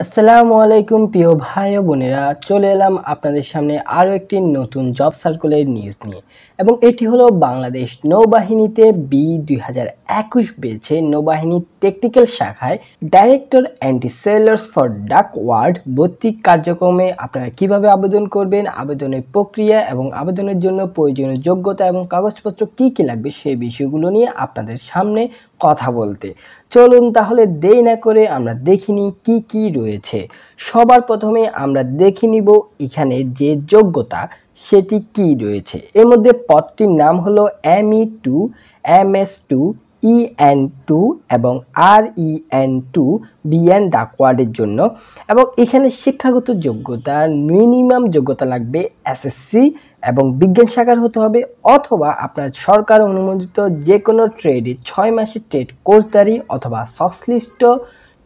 আসসালামু আলাইকুম প্রিয় ভাই ও বোনেরা, চলে এলাম আপনাদের সামনে আরও একটি নতুন জব সার্কুলার নিউজ নিয়ে। এবং এটি হলো বাংলাদেশ নৌবাহিনীতে বি দুই হাজার একুশ বেছে নৌবাহিনী টেকনিক্যাল শাখায় director anti sailors for dock ward ভর্তি কার্যক্রমে আপনারা কীভাবে আবেদন করবেন, আবেদনের প্রক্রিয়া এবং আবেদনের জন্য প্রয়োজনীয় যোগ্যতা এবং কাগজপত্র কি কি লাগবে সেই বিষয়গুলো নিয়ে আপনাদের সামনে কথা বলতে। চলুন তাহলে দেই না করে আমরা দেখিনি কি কি রয়েছে। সবার প্রথমে আমরা দেখে নিব এখানে যে যোগ্যতা, সেটি কি রয়েছে। এর মধ্যে পদটির নাম হলো M E two M S two EN two এবং R E N two BN ডাকওয়ার্ডের জন্য। এবং এখানে শিক্ষাগত যোগ্যতা মিনিমাম যোগ্যতা লাগবে এসএসসি এবং বিজ্ঞান শাখার হতে হবে অথবা আপনার সরকার অনুমোদিত যে কোনো ট্রেডে ছয় মাসের ট্রেড কোর্সদারি অথবা সংশ্লিষ্ট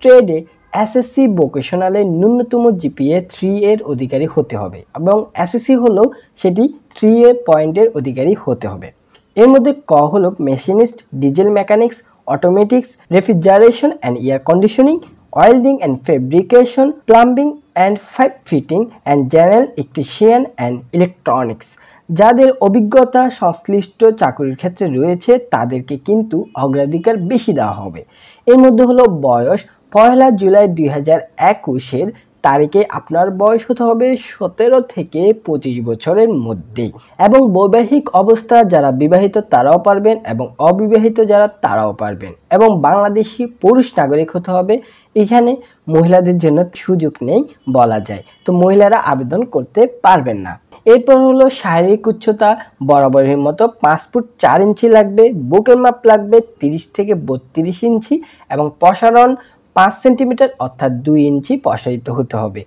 ট্রেডে এসএসসি ভোকেশনালে ন্যূনতম জিপিএ থ্রি এর অধিকারী হতে হবে এবং এসএসসি হলেও সেটি থ্রি এ পয়েন্টের অধিকারী হতে হবে। এর মধ্যে ক হল machinist diesel mechanics automatics refrigeration and air conditioning welding and fabrication plumbing and pipe fitting and general electrician and electronics যাদের অভিজ্ঞতা সংশ্লিষ্ট চাকরির ক্ষেত্রে রয়েছে, তাদেরকে কিন্তু অগ্রাধিকার বেশি দেওয়া হবে। এর মধ্যে হলো বয়স, পয়লা জুলাই দুই হাজার একুশের তারিখে আপনার বয়স হতে হবে সতেরো থেকে পঁচিশ বছরের মধ্যেই। এবং বৈবাহিক অবস্থা যারা বিবাহিত তারাও পারবেন এবং অবিবাহিত যারা তারাও পারবেন। এবং বাংলাদেশি পুরুষ নাগরিক হতে হবে। এখানে মহিলাদের জন্য সুযোগ নেই বলা যায়। তো মহিলারা আবেদন করতে পারবেন না। এরপর হলো শারীরিক উচ্চতা বরাবরের মতো পাঁচ ফুট চার ইঞ্চি লাগবে বুকের মাপ লাগবে তিরিশ থেকে বত্রিশ ইঞ্চি এবং প্রসারণ পাঁচ সেন্টিমিটার, অর্থাৎ দুই ইঞ্চি প্রসারিত হতে হবে।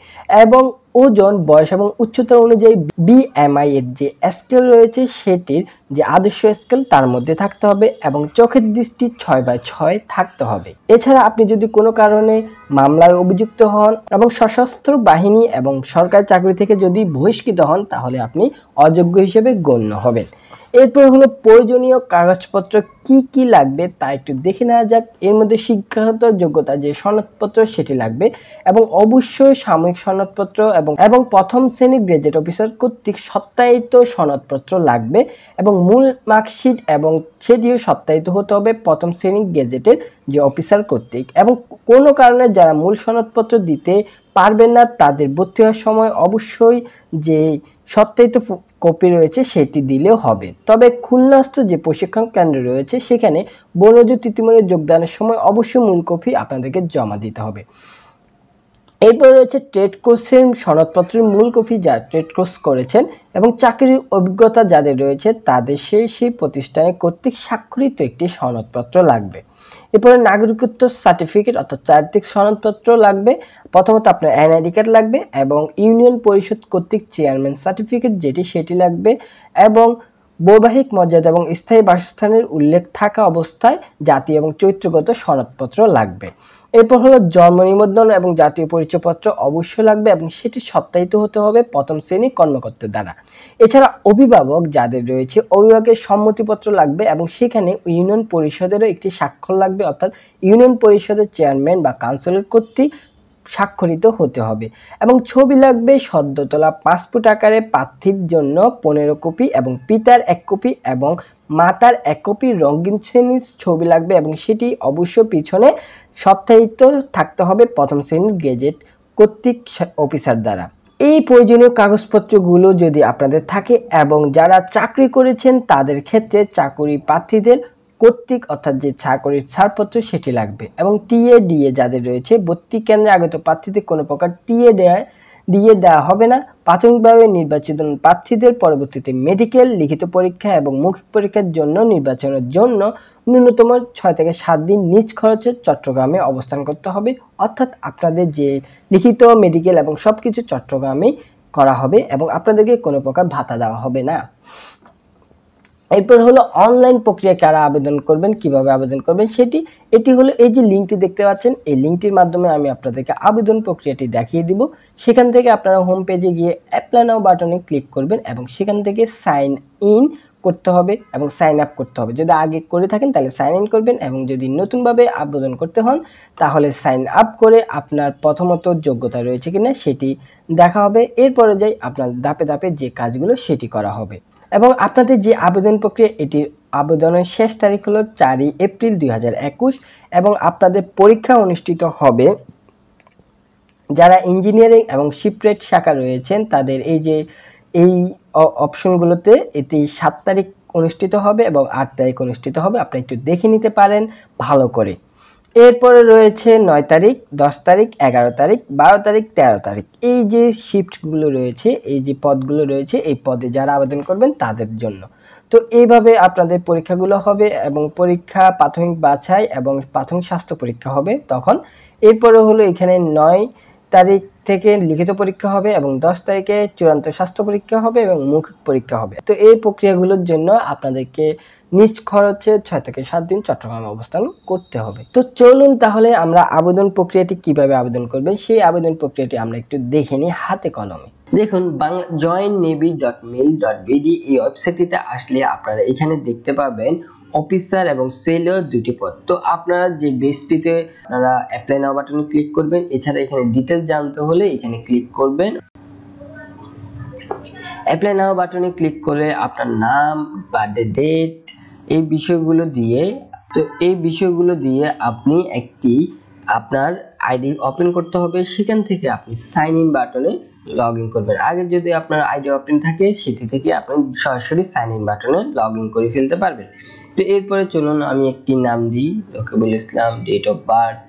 এবং ওজন, বয়স এবং উচ্চতা অনুযায়ী বিএমআই এর যে স্কেল রয়েছে, সেটির যে আদর্শ স্কেল তার মধ্যে থাকতে হবে এবং চোখের দৃষ্টি ছয় বাই ছয় থাকতে হবে। এছাড়া আপনি যদি কোনো কারণে মামলায় অভিযুক্ত হন এবং সশস্ত্র বাহিনী এবং সরকারি চাকরি থেকে যদি বহিষ্কৃত হন, তাহলে আপনি অযোগ্য হিসেবে গণ্য হবেন। এরপর হলো প্রয়োজনীয় কাগজপত্র কি কি লাগবে তা একটু দেখে নেওয়া যাক। এর মধ্যে শিক্ষাগত যোগ্যতা যে সনদপত্র সেটি লাগবে এবং অবশ্যই সাময়িক সনদপত্র এবং এবং প্রথম শ্রেণির গ্রেজেট অফিসার কর্তৃক সত্যায়িত সনদপত্র লাগবে এবং মূল মার্কশিট এবং সেটিও সত্যায়িত হতে হবে প্রথম শ্রেণি গেজেটের যে অফিসার কর্তৃক। এবং কোনো কারণে যারা মূল সনদপত্র দিতে পারবেন না, তাদের ভর্তি হওয়ার সময় অবশ্যই যে সত্যায়িত কপি রয়েছে সেটি দিলেও হবে। তবে খুলনাস্থ যে প্রশিক্ষণ কেন্দ্র রয়েছে, সেখানে বনজ তৃতীয় যোগদানের সময় অবশ্যই মূল কপি আপনাদেরকে জমা দিতে হবে। এরপর রয়েছে ট্রেড কোর্সের সনদপত্রের মূল কপি যা ট্রেড কোর্স করেছেন এবং চাকরির অভিজ্ঞতা যাদের রয়েছে, তাদের সেই সেই প্রতিষ্ঠানে কর্তৃক স্বাক্ষরিত একটি সনদপত্র লাগবে। এরপরে নাগরিকত্ব সার্টিফিকেট অর্থাৎ চারিত্রিক সনদপত্র লাগবে। প্রথমত আপনার এনআইডি কার্ড লাগবে এবং ইউনিয়ন পরিষদ কর্তৃক চেয়ারম্যান সার্টিফিকেট যেটি, সেটি লাগবে এবং বৈবাহিক মর্যাদা এবং স্থায়ী বাসস্থানের উল্লেখ থাকা অবস্থায় জাতীয় এবং চরিত্রগত সনদপত্র লাগবে। এরপর হলো জন্ম নিবন্ধন এবং জাতীয় পরিচয়পত্র অবশ্যই লাগবে এবং সেটি সত্যায়িত হতে হবে প্রথম শ্রেণি কর্মকর্তার দ্বারা। এছাড়া অভিভাবক যাদের রয়েছে, অভিভাবকের সম্মতিপত্র লাগবে এবং সেখানে ইউনিয়ন পরিষদেরও একটি স্বাক্ষর লাগবে, অর্থাৎ ইউনিয়ন পরিষদের চেয়ারম্যান বা কাউন্সিলর কর্তৃক স্বাক্ষরিত হতে হবে। এবং ছবি লাগবে সদ্য তোলা পাসপোর্ট আকারে প্রার্থীর জন্য পনেরো কপি এবং পিতার এক কপি এবং মাতার এক কপি রঙিন শ্রেণির ছবি লাগবে এবং সেটি অবশ্য পিছনে সপ্তাহিত থাকতে হবে প্রথম শ্রেণির গেজেট কর্তৃক অফিসার দ্বারা। এই প্রয়োজনীয় কাগজপত্রগুলো যদি আপনাদের থাকে এবং যারা চাকরি করেছেন তাদের ক্ষেত্রে চাকরি প্রার্থীদের কর্তৃক অর্থাৎ যে চাকরির ছাড়পত্র সেটি লাগবে এবং টিএ, ডিএ যাদের রয়েছে, ভর্তি কেন্দ্রে আগত প্রার্থীদের কোনো প্রকার টিএ দেয় দিয়ে দেওয়া হবে না। প্রাথমিকভাবে নির্বাচিত প্রার্থীদের পরবর্তীতে মেডিকেল, লিখিত পরীক্ষা এবং মৌখিক পরীক্ষার জন্য নির্বাচনের জন্য ন্যূনতম ছয় থেকে সাত দিন নিজ খরচে চট্টগ্রামে অবস্থান করতে হবে। অর্থাৎ আপনাদের যে লিখিত, মেডিকেল এবং সব কিছু চট্টগ্রামেই করা হবে এবং আপনাদেরকে কোনো প্রকার ভাতা দেওয়া হবে না। এরপর হলো অনলাইন প্রক্রিয়া কারা আবেদন করবেন, কীভাবে আবেদন করবেন সেটি, এটি হলো এই যে লিঙ্কটি দেখতে পাচ্ছেন, এই লিঙ্কটির মাধ্যমে আমি আপনাদেরকে আবেদন প্রক্রিয়াটি দেখিয়ে দিব। সেখান থেকে আপনারা হোম পেজে গিয়ে অ্যাপ্লাই নাও বাটনে ক্লিক করবেন এবং সেখান থেকে সাইন ইন করতে হবে এবং সাইন আপ করতে হবে। যদি আগে করে থাকেন তাহলে সাইন ইন করবেন এবং যদি নতুনভাবে আবেদন করতে হন তাহলে সাইন আপ করে আপনার প্রথমত যোগ্যতা রয়েছে কিনা সেটি দেখা হবে। এরপরে যাই আপনার ধাপে ধাপে যে কাজগুলো সেটি করা হবে। এবং আপনাদের যে আবেদন প্রক্রিয়া, এটির আবেদনের শেষ তারিখ হলো চারই এপ্রিল দুই হাজার একুশ এবং আপনাদের পরীক্ষা অনুষ্ঠিত হবে যারা ইঞ্জিনিয়ারিং এবং শিপরেট শাখা রয়েছেন, তাদের এই যে, এই অপশনগুলোতে এটি সাত তারিখ অনুষ্ঠিত হবে এবং আট তারিখ অনুষ্ঠিত হবে। আপনি একটু দেখে নিতে পারেন ভালো করে। এরপরে রয়েছে নয় তারিখ, দশ তারিখ, এগারো তারিখ, বারো তারিখ, তেরো তারিখ। এই যে শিফটগুলো রয়েছে, এই যে পদগুলো রয়েছে, এই পদে যারা আবেদন করবেন তাদের জন্য। তো এইভাবে আপনাদের পরীক্ষাগুলো হবে এবং পরীক্ষা প্রাথমিক বাছাই এবং প্রাথমিক স্বাস্থ্য পরীক্ষা হবে তখন। এরপরে হলো এখানে নয় তারিখ থেকে লিখিত পরীক্ষা হবে এবং দশ তারিখে চূড়ান্ত স্বাস্থ্য পরীক্ষা হবে এবং মৌখিক পরীক্ষা হবে। তো এই প্রক্রিয়াগুলোর জন্য আপনাদেরকে নিজ খরচে ছয় থেকে সাত দিন চট্টগ্রামে অবস্থান করতে হবে। তো চলুন তাহলে আমরা আবেদন প্রক্রিয়াটি কীভাবে আবেদন করবেন, সেই আবেদন প্রক্রিয়াটি আমরা একটু দেখে নিই হাতে কলমে। দেখুন Bangla join navy dot mil dot BD এই ওয়েবসাইটটিতে আসলে আপনারা এখানে দেখতে পাবেন অফিসার এবং সেলার দুটি পদ। তো আপনারা যে বেসটিতে আপনারা অ্যাপ্লাই নাও বাটনে ক্লিক করবেন, এছাড়া এখানে ডিটেলস জানতে হলে এখানে ক্লিক করবেন। অ্যাপ্লাই নাও বাটনে ক্লিক করে আপনার নাম বার্থডে ডেট এই বিষয়গুলো দিয়ে, তো এই বিষয়গুলো দিয়ে আপনি একটি আপনার আইডি ওপেন করতে হবে। সেখান থেকে আপনি সাইন ইন বাটনে লগ ইন করবেন। আগে যদি আপনার আইডি ওপেন থাকে, সেটি থেকে আপনি সরাসরি সাইন ইন বাটনে লগ ইন করে ফেলতে পারবেন। তো এরপরে চলুন আমি একটি নাম দিই Rakibul Islam date of birth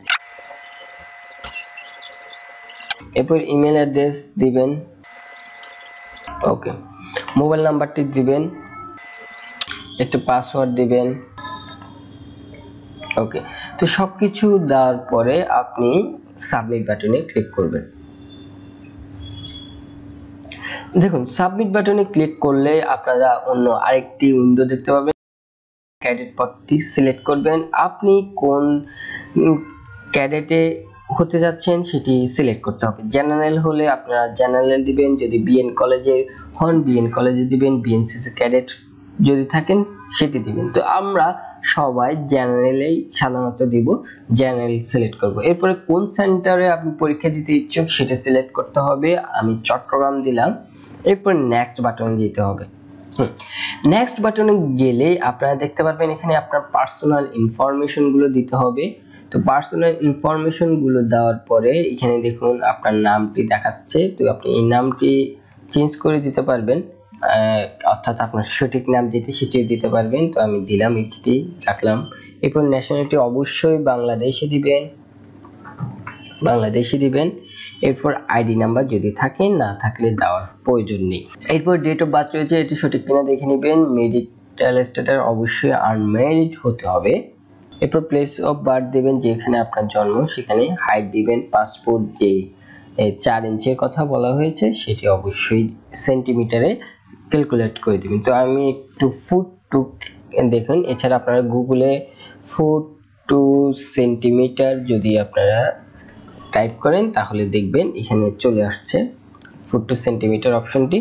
এরপর ইমেল অ্যাড্রেস দিবেন। ওকে মোবাইল নাম্বারটি দিবেন। একটা পাসওয়ার্ড দিবেন। ওকে, তো সব কিছু দেওয়ার পরে আপনি সাবমিট বাটনে ক্লিক করবেন। দেখুন সাবমিট বাটনে ক্লিক করলে আপনারা অন্য আরেকটি উইন্ডো দেখতে পাবেন। ক্যাডেট পদটি সিলেক্ট করবেন। আপনি কোন ক্যাডেটে হতে যাচ্ছেন সেটি সিলেক্ট করতে হবে। জেনারেল হলে আপনারা জেনারেল দিবেন। যদি বিএন কলেজে হন বিএন কলেজে দিবেন। বিএনসিসি ক্যাডেট যদি থাকেন, সেটি দিবেন। তো আমরা সবাই জেনারেলেই সাধারণত দিব জেনারেল সিলেক্ট করব। এরপরে কোন সেন্টারে আপনি পরীক্ষা দিতে ইচ্ছুক, সেটা সিলেক্ট করতে হবে। আমি চট্টগ্রাম দিলাম। এরপর নেক্সট বাটন দিতে হবে। নেক্সট বাটনে গেলে আপনারা দেখতে পারবেন এখানে আপনার পার্সোনাল ইনফরমেশনগুলো দিতে হবে। তো পার্সোনাল ইনফরমেশনগুলো দেওয়ার পরে এখানে দেখুন আপনার নামটি দেখাচ্ছে। তো আপনি এই নামটি চেঞ্জ করে দিতে পারবেন। অর্থাৎ আপনার সঠিক নাম যেটি সেটিও দিতে পারবেন। তো আমি দিলাম এটি রাখলাম। এরপর ন্যাশনালিটি অবশ্যই বাংলাদেশে দিবেন। বাংলাদেশে দিবেন। এরপর আইডি নাম্বার যদি থাকে, না থাকলে দেওয়ার প্রয়োজন নেই। এরপর ডেট অফ বার্থ রয়েছে, এটি সঠিক কিনা দেখে নেবেন। মেরিটাল স্ট্যাটাস অবশ্যই আনমেরিড হতে হবে। এরপর প্লেস অফ বার্থ দেবেন, যেখানে আপনার জন্ম, সেখানে হাইট দিবেন পাসপোর্ট যে চার ইঞ্চের কথা বলা হয়েছে, সেটি অবশ্যই সেন্টিমিটারে ক্যালকুলেট করে দেবেন। তো আমি একটু ফুট টু দেখুন, এছাড়া আপনারা গুগলে ফুট টু সেন্টিমিটার যদি আপনারা টাইপ করেন, তাহলে দেখবেন এখানে চলে আসছে ফুট টু সেন্টিমিটার অপশনটি।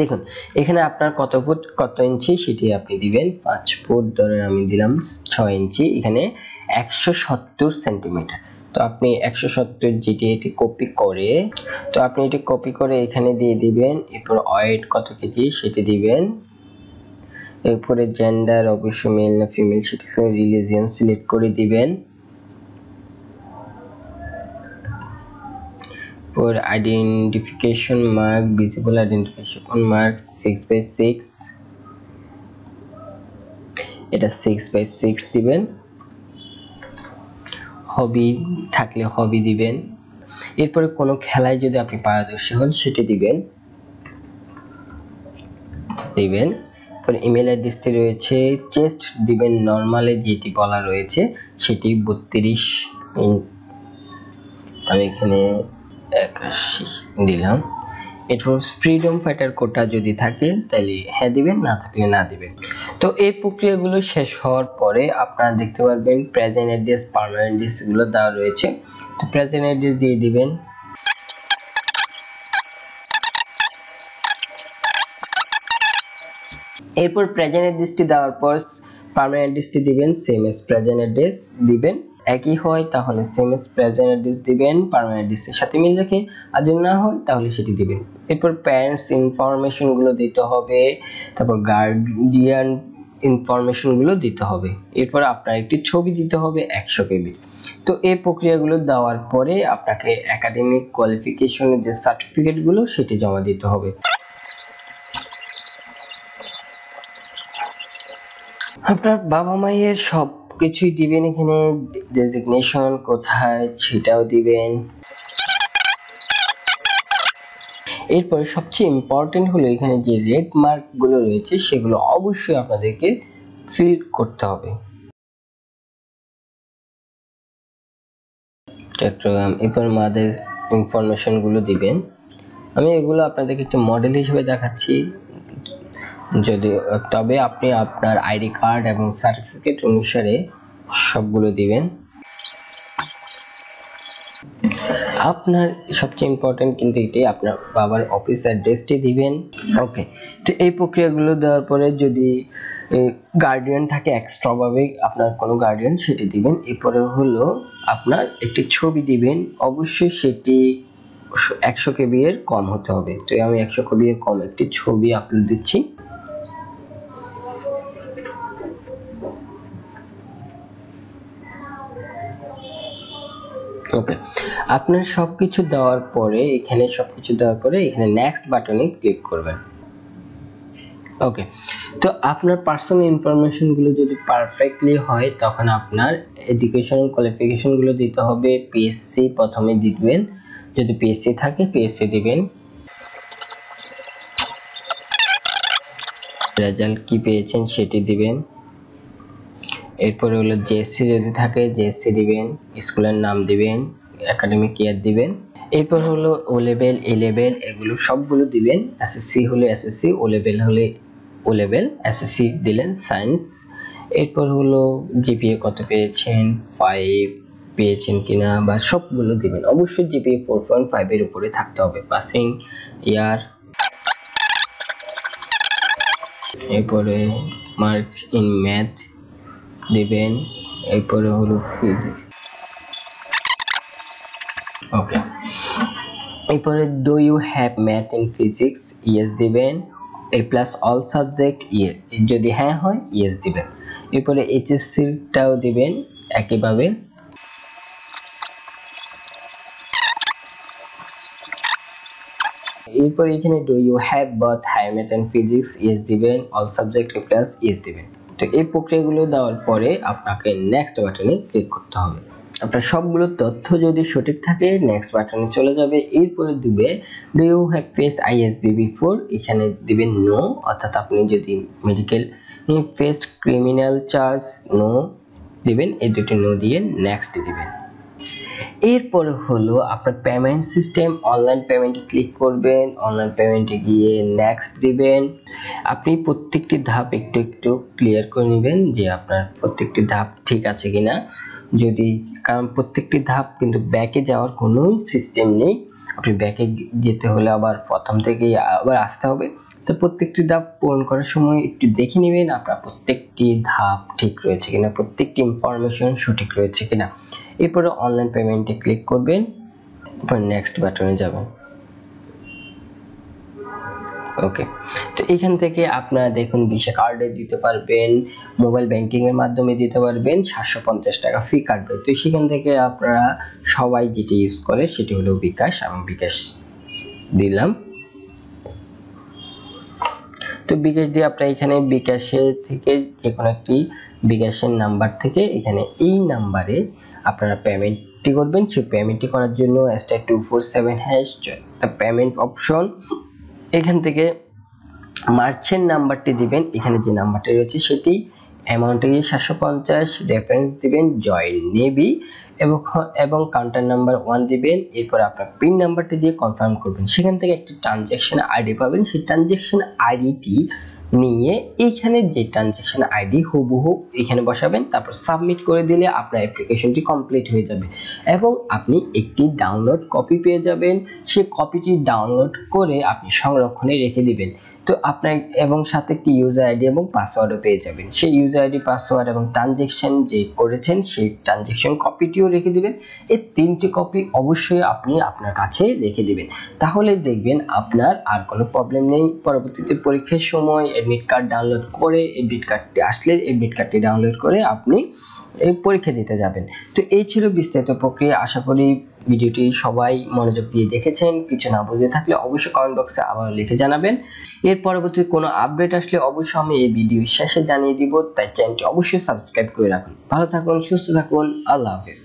দেখুন, এখানে আপনার কত ফুট, কত ইঞ্চি সেটি আপনি দিবেন। পাঁচ ফুট, ধরেন আমি দিলাম ছয় ইঞ্চি, এখানে একশো সত্তর সেন্টিমিটার। তো আপনি একশো সত্তর যেটি এটি কপি করে, তো আপনি এটি কপি করে এখানে দিয়ে দিবেন, এরপর ওয়েট কত কেজি সেটি দিবেন। এরপরে জেন্ডার অবশ্যই মেল না ফিমেল সেটি রিলিজিয়ান সিলেক্ট করে দিবেন। for identification mark, visible identification mark 6 by 6 এটা 6 বাই 6 দিবেন। হবি থাকলে হবি দিবেন। এরপরে কোনো খেলায় যদি আপনি পারদর্শী হন, সেটি দিবেন। দিবেন। ইমেল অ্যাড্রেসটি রয়েছে চেস্ট দিবেন নর্মালে যেটি বলা রয়েছে, সেটি বত্রিশ আমি এখানে একাশি দিলাম। এরপর ফ্রিডম ফাইটার কোটা যদি থাকে, তাহলে হ্যাঁ দিবেন, না থাকলে না দিবেন। তো এই প্রক্রিয়াগুলো শেষ হওয়ার পরে আপনারা দেখতে পারবেন প্রেজেন্ট অ্যাড্রেস পার্মানেন্ট অ্যাড্রেস এগুলো দেওয়া রয়েছে। তো প্রেজেন্ট অ্যাড্রেস দিয়ে দিবেন। এরপর প্রেজেন্ট অ্যাড্রেসটি দেওয়ার পর পার্মানেন্ট অ্যাড্রেসটি দিবেন সেম এস প্রেজেন্ট অ্যাড্রেস দিবেন। একই হয়, তাহলে সেম এস প্রেজেন্ট অ্যাড্রেস দিবেন পার্মানেন্ট অ্যাড্রেসের সাথে মিল রেখে। আর যদি না হয়, তাহলে সেটি দিবেন। এরপর প্যারেন্টস ইনফরমেশনগুলো দিতে হবে, তারপর গার্ডিয়ান ইনফরমেশনগুলো দিতে হবে। এরপর আপনার একটি ছবি দিতে হবে, একশো কেবি তো এই প্রক্রিয়াগুলো দেওয়ার পরে আপনাকে একাডেমিক কোয়ালিফিকেশনের যে সার্টিফিকেটগুলো সেটি জমা দিতে হবে। আপনার বাবা মায়ের সব কিছুই দিবেন এখানে? ডেজিগনেশন কোথায়? সেটাও দিবেন। এরপরে সবচেয়ে ইম্পর্টেন্ট হলো এখানে যে রেড মার্কগুলো রয়েছে, সেগুলো অবশ্যই আপনাদেরকে ফিল করতে হবে। চট্টগ্রাম, এরপর মাদের ইনফরমেশনগুলো দিবেন। আমি এগুলো আপনাদেরকে একটি মডেল হিসেবে দেখাচ্ছি। যদি, তবে আপনি আপনার আইডি কার্ড এবং সার্টিফিকেট অনুসারে সবগুলো দিবেন। আপনার সবচেয়ে ইম্পর্টেন্ট কিন্তু এটাই আপনার বাবার অফিস অ্যাড্রেসটি দিবেন। ওকে তো এই প্রক্রিয়াগুলো দেওয়ার পরে যদি গার্ডিয়ান থাকে এক্সট্রাভাবে আপনার কোনো গার্ডিয়ান সেটি দিবেন। এরপরে হলো আপনার একটি ছবি দিবেন। অবশ্যই সেটি একশো কেবি এর কম হতে হবে। তো আমি একশো কেবি এর কম একটি ছবি আপলোড দিচ্ছি। ওকে। আপনার সব কিছু দেওয়ার পরে, এখানে সব কিছু দেওয়ার পরে, এখানে নেক্সট বাটনে ক্লিক করবেন। ওকে। তো আপনার পার্সোনাল ইনফরমেশনগুলো যদি পারফেক্টলি হয়, তখন আপনার এডুকেশন কোয়ালিফিকেশনগুলো দিতে হবে। পিএসসি প্রথমে দিবেন। যদি পিএসসি থাকে পিএসসি দিবেন। রেজাল্ট কি পেয়েছেন সেটি দিবেন। এরপরে হলো জেএসসি যদি থাকে জেএসসি দিবেন, স্কুলের নাম দিবেন একাডেমিক ইয়ার দিবেন। এরপর হলো ও লেভেল এ লেভেল এগুলো সবগুলো দিবেন। এসএসসি হলে এসএসসি ও লেভেল হলে ও লেভেল এসএসসি দিলেন সায়েন্স এরপর হলো জিপিএ কত পেয়েছেন? ফাইভ পেয়েছেন কিনা? বা সবগুলো দিবেন। অবশ্যই জিপিএ ফোর পয়েন্ট ফাইভের উপরে থাকতে হবে। পাসিং ইয়ার এরপরে মার্ক ইন ম্যাথ দিবেন, এরপরে হলো ফিজিক্স ওকে এরপরে do you have math in physics yes দিবেন। এ প্লাস অল সাবজেক্ট ইয়ে যদি হ্যাঁ হয় ইয়েস দিবেন। এরপরে এইচএসসিটাও দিবেন একইভাবে। এরপর এখানে do you have both high math and physics yes দিবেন। অল সাবজেক্ট প্লাস ইয়েস দিবেন। তো এই প্রক্রিয়াগুলো দেওয়ার পরে আপনাকে নেক্সট বাটনে ক্লিক করতে হবে। আপনার সবগুলো তথ্য যদি সঠিক থাকে নেক্সট বাটনে চলে যাবে। এরপরে দিবে do you have face ISB before এখানে দিবেন নো অর্থাৎ আপনি যদি medical fest criminal charge no দিবেন, এই দুটি নো দিয়ে নেক্সট দিবেন। এরপরে হলো আপনার পেমেন্ট সিস্টেম অনলাইন পেমেন্টে ক্লিক করবেন অনলাইন পেমেন্টে গিয়ে নেক্সট দিবেন। আপনি প্রত্যেকটি ধাপ একটু একটু ক্লিয়ার করে নেবেন যে আপনার প্রত্যেকটি ধাপ ঠিক আছে কিনা। যদি, কারণ প্রত্যেকটি ধাপ কিন্তু ব্যাকে যাওয়ার কোনো সিস্টেম নেই। আপনি ব্যাকে যেতে হলে আবার প্রথম থেকেই আবার আসতে হবে। তো প্রত্যেকটি ধাপ পূরণ করার সময় একটু দেখে নেবেন আপনার প্রত্যেকটি ধাপ ঠিক রয়েছে কিনা, প্রত্যেকটি ইনফরমেশন সঠিক রয়েছে কিনা। এরপরে অনলাইন পেমেন্টে ক্লিক করবেন, এরপর নেক্সট বাটনে যাবেন। ওকে তো এখান থেকে আপনারা দেখুন ভিসা কার্ডে দিতে পারবেন মোবাইল ব্যাংকিং এর মাধ্যমে দিতে পারবেন, সাতশো পঞ্চাশ টাকা ফি কাটবে তো সেখান থেকে আপনারা সবাই যেটি ইউজ করে সেটি হলো বিকাশ, আমি বিকাশ দিলাম। তো বিকাশ দিয়ে আপনার এখানে বিকাশের থেকে যে কোনো একটি বিকাশের নাম্বার থেকে এখানে এই নাম্বারে আপনারা পেমেন্টটি করবেন। সেই পেমেন্টটি করার জন্য star two four seven hash payment option এখান থেকে মার্চের নাম্বারটি দিবেন। এখানে যে নাম্বারটি রয়েছে সেটি অ্যামাউন্টে সাতশো পঞ্চাশ রেফারেন্স দিবেন জয়েন নেবি, এবং এবং কাউন্টার নাম্বার ওয়ান দিবেন, এরপর আপনার পিন নাম্বারটি দিয়ে কনফার্ম করবেন। সেখান থেকে একটি ট্রানজ্যাকশন আইডি পাবেন। সেই ট্রানজ্যাকশন আইডিটি নিয়ে এইখানে যে ট্রানজ্যাকশন আইডি হুবহু এখানে বসাবেন, তারপর সাবমিট করে দিলে আপনার অ্যাপ্লিকেশনটি কমপ্লিট হয়ে যাবে। এবং আপনি একটি ডাউনলোড কপি পেয়ে যাবেন। সেই কপিটি ডাউনলোড করে আপনি সংরক্ষণে রেখে দিবেন। তো আপনার এবং সাথে একটি ইউজার আইডি এবং পাসওয়ার্ডও পেয়ে যাবেন। সেই ইউজার আইডি পাসওয়ার্ড এবং ট্রানজেকশন যে করেছেন, সেই ট্রানজেকশন কপিটিও রেখে দিবেন। এই তিনটি কপি অবশ্যই আপনি আপনার কাছে রেখে দিবেন। তাহলে দেখবেন আপনার আর কোনো প্রবলেম নেই। পরবর্তীতে পরীক্ষার সময় এডমিট কার্ড ডাউনলোড করে এডমিট কার্ডটি আসলে এডমিট কার্ডটি ডাউনলোড করে আপনি এই পরীক্ষা দিতে যাবেন। তো এই ছিল বিস্তারিত প্রক্রিয়া। আশা করি ভিডিওটি সবাই মনোযোগ দিয়ে দেখেছেন, কিছু না বুঝে থাকলে অবশ্যই কমেন্ট বক্সে আবার লিখে জানাবেন। এর পরবর্তী কোনো আপডেট আসলে অবশ্যই আমি এই ভিডিও শেষে জানিয়ে দিব, তাই চ্যানেলটি অবশ্যই সাবস্ক্রাইব করে রাখুন। ভালো থাকুন, সুস্থ থাকুন, আল্লাহ হাফিজ।